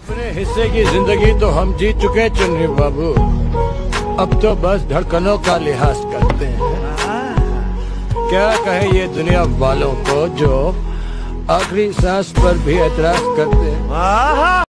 अपने हिस्से की ज़िंदगी तो हम जीत चुके चुन्नी बाबू। अब तो बस धड़कनों का लिहाज करते हैं। क्या कहे ये दुनिया वालों को जो आखिरी सांस पर भी एतराज़ करते हैं?